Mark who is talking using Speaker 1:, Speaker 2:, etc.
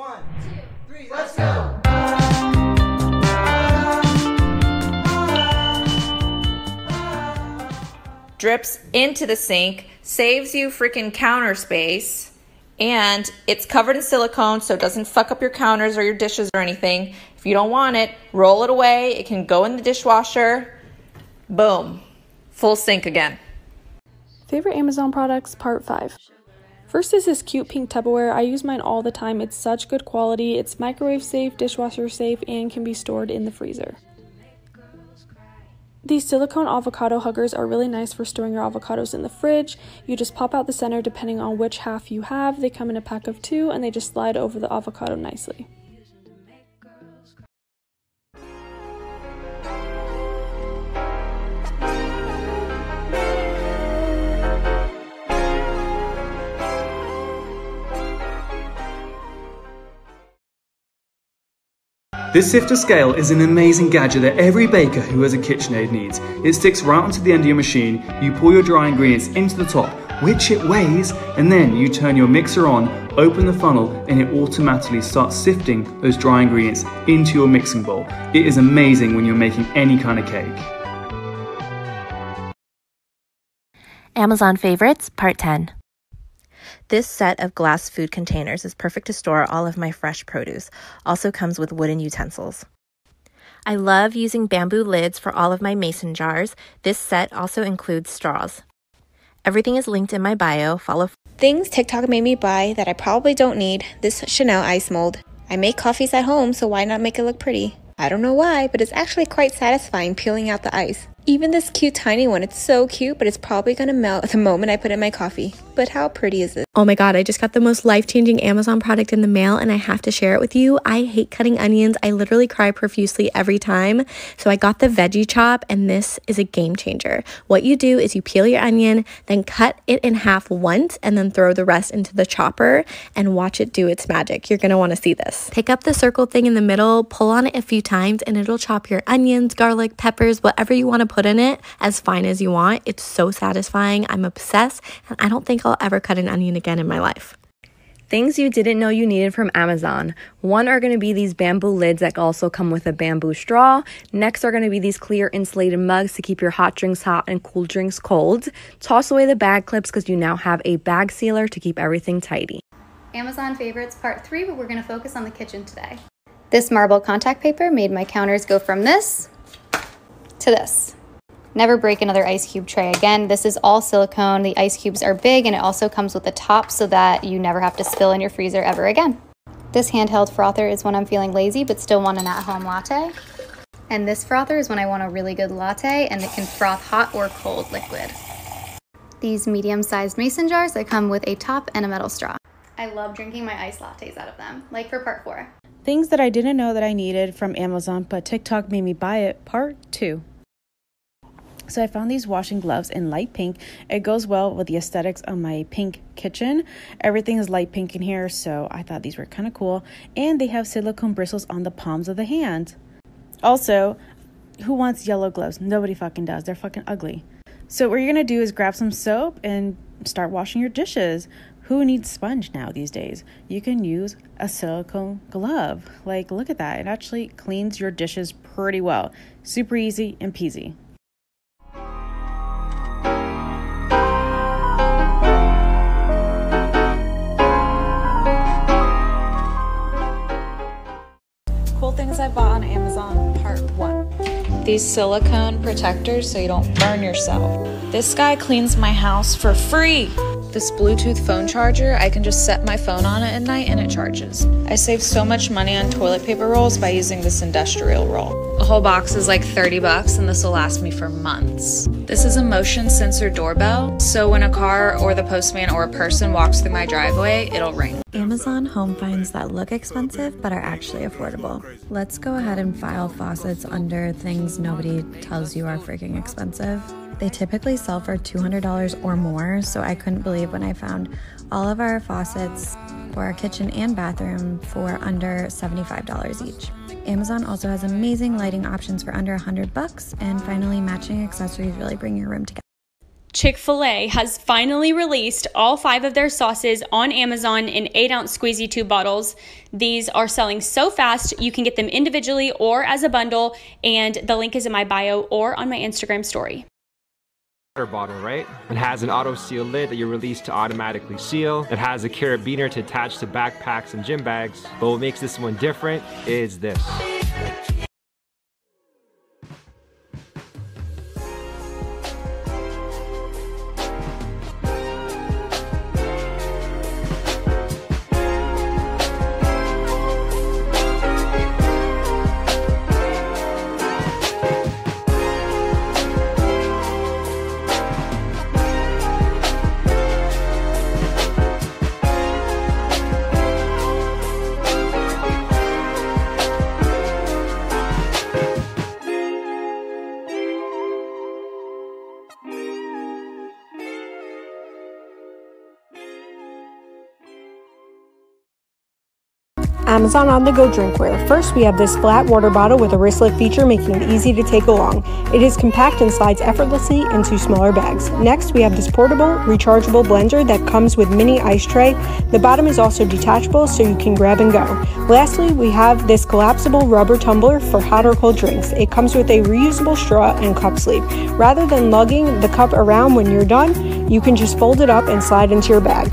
Speaker 1: One, two, three, let's go!
Speaker 2: drips into the sink, saves you freaking counter space, and it's covered in silicone so it doesn't fuck up your counters or your dishes or anything. If you don't want it, roll it away. It can go in the dishwasher. Boom. Full sink again.
Speaker 3: Favorite Amazon products, part 5. First is this cute pink Tupperware. I use mine all the time. It's such good quality. It's microwave safe, dishwasher safe, and can be stored in the freezer. These silicone avocado huggers are really nice for storing your avocados in the fridge. You just pop out the center depending on which half you have. They come in a pack of two and they just slide over the avocado nicely.
Speaker 4: This sifter scale is an amazing gadget that every baker who has a KitchenAid needs. It sticks right onto the end of your machine, you pour your dry ingredients into the top, which it weighs, and then you turn your mixer on, open the funnel, and it automatically starts sifting those dry ingredients into your mixing bowl. It is amazing when you're making any kind of cake.
Speaker 5: Amazon Favorites, Part 10. This set of glass food containers is perfect to store all of my fresh produce. Also comes with wooden utensils. I love using bamboo lids for all of my mason jars. This set also includes straws. Everything is linked in my bio. Follow
Speaker 6: Things TikTok made me buy that I probably don't need. This Chanel ice mold. I make coffees at home, so why not make it look pretty? I don't know why, but it's actually quite satisfying peeling out the ice. Even this cute tiny one, it's so cute, but it's probably gonna melt the moment I put in my coffee. But how pretty is it?
Speaker 7: Oh my god, I just got the most life changing Amazon product in the mail and I have to share it with you. I hate cutting onions. I literally cry profusely every time. So I got the veggie chop and this is a game changer. What you do is you peel your onion, then cut it in half once and then throw the rest into the chopper and watch it do its magic. You're gonna wanna see this. Pick up the circle thing in the middle, pull on it a few times, and it'll chop your onions, garlic, peppers, whatever you wanna put in it as fine as you want. It's so satisfying. I'm obsessed and I don't think I'll ever cut an onion again in my life.
Speaker 8: Things you didn't know you needed from Amazon. One are going to be these bamboo lids that also come with a bamboo straw. Next are going to be these clear insulated mugs to keep your hot drinks hot and cool drinks cold. Toss away the bag clips because you now have a bag sealer to keep everything tidy.
Speaker 9: Amazon favorites part three, but we're going to focus on the kitchen today. This marble contact paper made my counters go from this to this. Never break another ice cube tray again. This is all silicone. The ice cubes are big and it also comes with a top so that you never have to spill in your freezer ever again. This handheld frother is when I'm feeling lazy but still want an at-home latte. And this frother is when I want a really good latte and it can froth hot or cold liquid. These medium-sized mason jars that come with a top and a metal straw. I love drinking my iced lattes out of them, like for part four.
Speaker 10: Things that I didn't know that I needed from Amazon, but TikTok made me buy it, part two. So I found these washing gloves in light pink. It goes well with the aesthetics of my pink kitchen. Everything is light pink in here, so I thought these were kind of cool. And they have silicone bristles on the palms of the hand. Also, who wants yellow gloves? Nobody fucking does. They're fucking ugly. So what you're gonna do is grab some soap and start washing your dishes. Who needs sponge now these days? You can use a silicone glove. Like, look at that. It actually cleans your dishes pretty well. Super easy and peasy.
Speaker 2: These silicone protectors so you don't burn yourself. This guy cleans my house for free. This Bluetooth phone charger, I can just set my phone on it at night and it charges. I save so much money on toilet paper rolls by using this industrial roll. A whole box is like 30 bucks and this will last me for months. This is a motion sensor doorbell, so when a car or the postman or a person walks through my driveway, it'll ring.
Speaker 7: Amazon home finds that look expensive but are actually affordable. Let's go ahead and file faucets under things nobody tells you are freaking expensive. They typically sell for $200 or more, so I couldn't believe when I found all of our faucets for our kitchen and bathroom for under $75 each. Amazon also has amazing lighting options for under 100 bucks, and finally, matching accessories really bring your room together.
Speaker 11: Chick fil A has finally released all five of their sauces on Amazon in 8 ounce squeezy tube bottles. These are selling so fast, you can get them individually or as a bundle, and the link is in my bio or on my Instagram story.
Speaker 12: Water bottle, right? It has an auto seal lid that you release to automatically seal. It has a carabiner to attach to backpacks and gym bags. But what makes this one different is this.
Speaker 3: Amazon on the go drinkware. First, we have this flat water bottle with a wristlet feature, making it easy to take along. It is compact and slides effortlessly into smaller bags. Next, we have this portable, rechargeable blender that comes with mini ice tray. The bottom is also detachable, so you can grab and go. Lastly, we have this collapsible rubber tumbler for hot or cold drinks. It comes with a reusable straw and cup sleeve. Rather than lugging the cup around when you're done, you can just fold it up and slide into your bag.